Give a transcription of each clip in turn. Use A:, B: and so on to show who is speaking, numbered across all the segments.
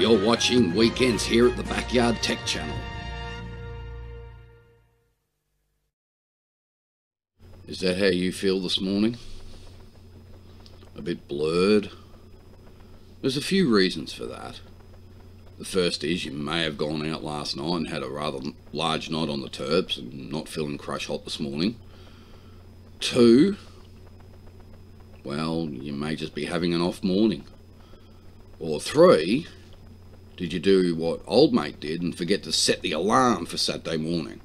A: You're watching Weekends here at the Backyard Tech Channel. Is that how you feel this morning? A bit blurred? There's a few reasons for that. The first is you may have gone out last night and had a rather large night on the terps and not feeling crush hot this morning. Two, well, you may just be having an off morning. Or three, did you do what old mate did and forget to set the alarm for Saturday morning?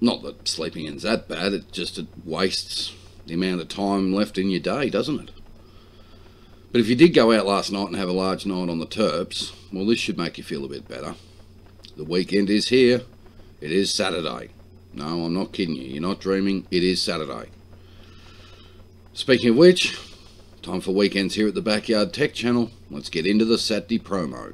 A: Not that sleeping in's that bad, it just it wastes the amount of time left in your day, doesn't it? But if you did go out last night and have a large night on the Terps, well, this should make you feel a bit better. The weekend is here. It is Saturday. No, I'm not kidding you. You're not dreaming. It is Saturday. Speaking of which, time for weekends here at the Backyard Tech Channel. Let's get into the Saturday promo.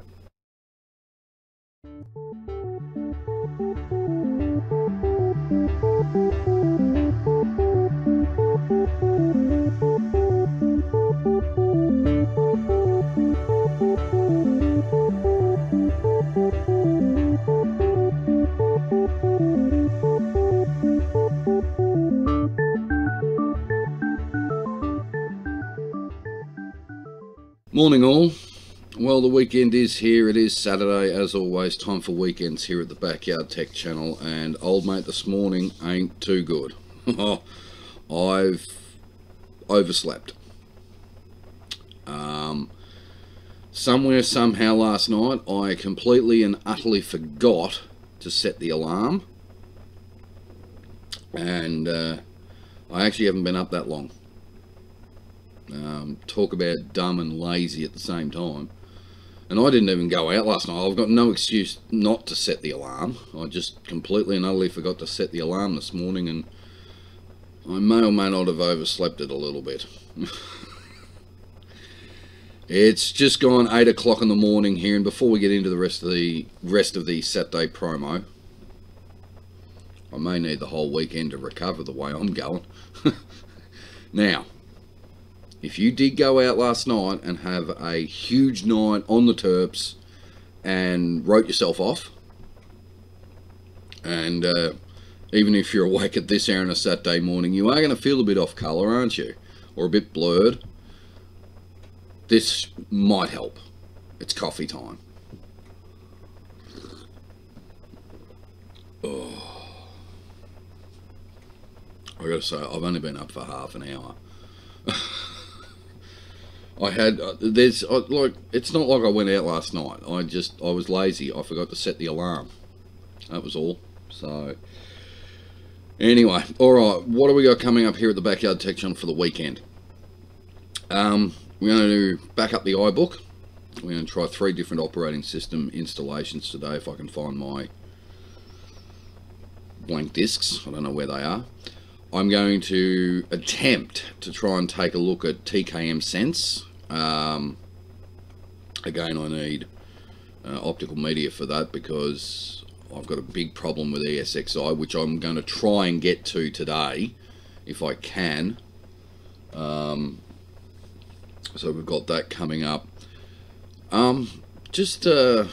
A: Morning all. Well, the weekend is here. It is Saturday, as always. Time for weekends here at the Backyard Tech Channel. And old mate this morning ain't too good. I've overslept. Um, somewhere, somehow last night, I completely and utterly forgot to set the alarm. And uh, I actually haven't been up that long. Um, talk about dumb and lazy at the same time. And I didn't even go out last night. I've got no excuse not to set the alarm. I just completely and utterly forgot to set the alarm this morning and I may or may not have overslept it a little bit. it's just gone 8 o'clock in the morning here and before we get into the rest of the rest of the Saturday promo I may need the whole weekend to recover the way I'm going. now, if you did go out last night and have a huge night on the Terps and wrote yourself off, and uh, even if you're awake at this hour on a Saturday morning, you are going to feel a bit off colour, aren't you? Or a bit blurred. This might help. It's coffee time. Oh. I gotta say, I've only been up for half an hour. I had uh, there's uh, like it's not like I went out last night. I just I was lazy. I forgot to set the alarm. That was all. So anyway, all right. What do we got coming up here at the backyard tech channel for the weekend? Um, we're going to back up the iBook. We're going to try three different operating system installations today if I can find my blank discs. I don't know where they are. I'm going to attempt to try and take a look at TKM Sense. Um, again, I need uh, optical media for that because I've got a big problem with ESXi, which I'm going to try and get to today, if I can. Um, so we've got that coming up. Um, just, uh,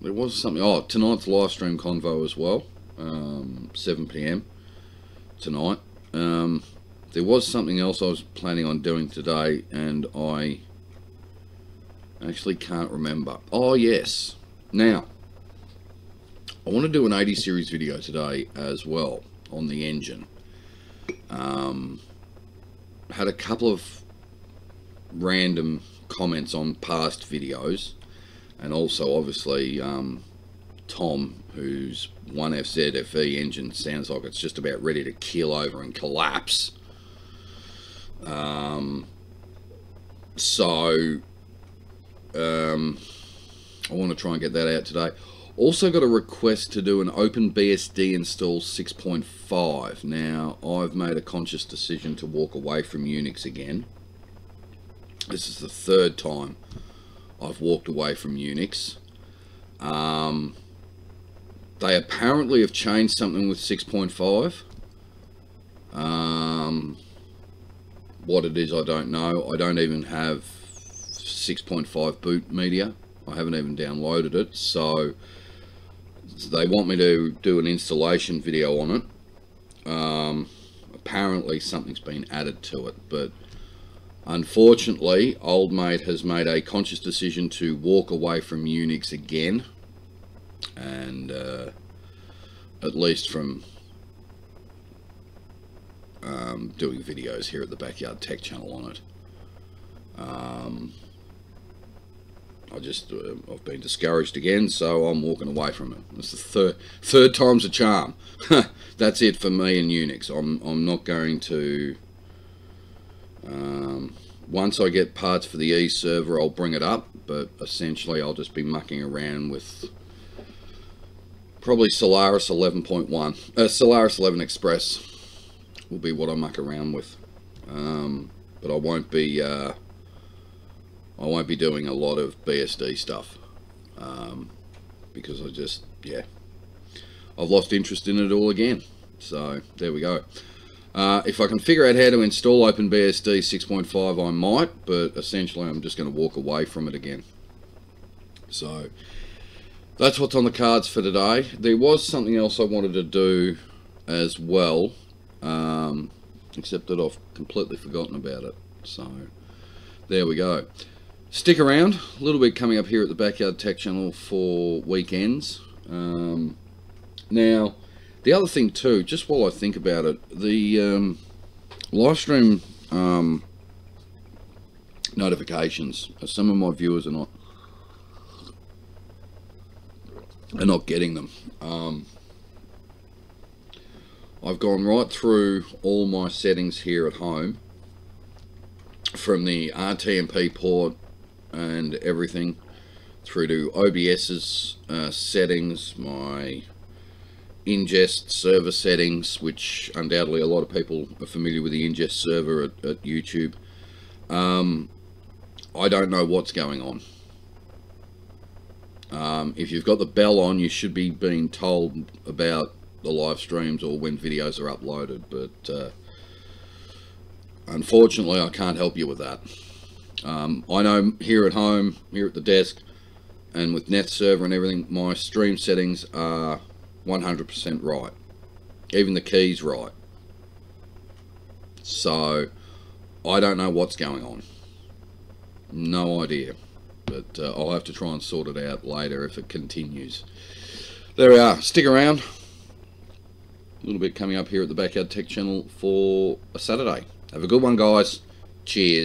A: there was something, oh, tonight's live stream convo as well, um, 7pm tonight. Um, there was something else I was planning on doing today and I actually can't remember. Oh yes. Now, I want to do an 80 series video today as well on the engine. Um, had a couple of random comments on past videos and also obviously um, Tom whose 1FZ FE engine sounds like it's just about ready to keel over and collapse. Um, so, um, I want to try and get that out today. Also got a request to do an OpenBSD install 6.5. Now, I've made a conscious decision to walk away from Unix again. This is the third time I've walked away from Unix. Um, they apparently have changed something with 6.5. Um, what it is, I don't know. I don't even have 6.5 boot media. I haven't even downloaded it, so they want me to do an installation video on it. Um, apparently something's been added to it, but unfortunately, old mate has made a conscious decision to walk away from Unix again, and uh, at least from um, doing videos here at the Backyard Tech channel on it. Um, I just uh, I've been discouraged again, so I'm walking away from it. It's the third third time's a charm. That's it for me and Unix. I'm I'm not going to. Um, once I get parts for the E server, I'll bring it up, but essentially I'll just be mucking around with probably Solaris 11.1, uh, Solaris 11 Express will be what I muck around with. Um, but I won't be uh, I won't be doing a lot of BSD stuff um, because I just yeah I've lost interest in it all again. So there we go. Uh, if I can figure out how to install OpenBSD 6.5 I might, but essentially I'm just going to walk away from it again. So that's what's on the cards for today. There was something else I wanted to do as well, um, except that I've completely forgotten about it. So there we go. Stick around, a little bit coming up here at the Backyard Tech channel for weekends. Um, now, the other thing too, just while I think about it, the um, live stream um, notifications, some of my viewers are not are not getting them. Um, I've gone right through all my settings here at home from the RTMP port and everything through to OBS's uh, settings, my ingest server settings, which undoubtedly a lot of people are familiar with the ingest server at, at YouTube. Um, I don't know what's going on. Um, if you've got the bell on, you should be being told about the live streams or when videos are uploaded, but uh, unfortunately I can't help you with that. Um, I know here at home, here at the desk, and with net server and everything, my stream settings are 100% right. Even the keys right. So, I don't know what's going on. No idea. But uh, I'll have to try and sort it out later if it continues. There we are. Stick around. A little bit coming up here at the Backyard Tech channel for a Saturday. Have a good one, guys. Cheers.